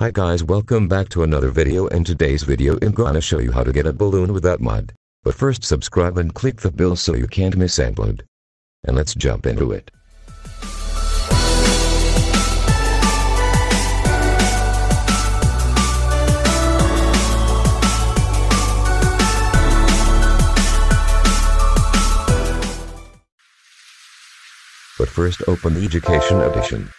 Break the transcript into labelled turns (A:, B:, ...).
A: Hi guys welcome back to another video and today's video I'm gonna show you how to get a balloon without mud. But first subscribe and click the bell so you can't miss upload. And let's jump into it. But first open the Education Edition.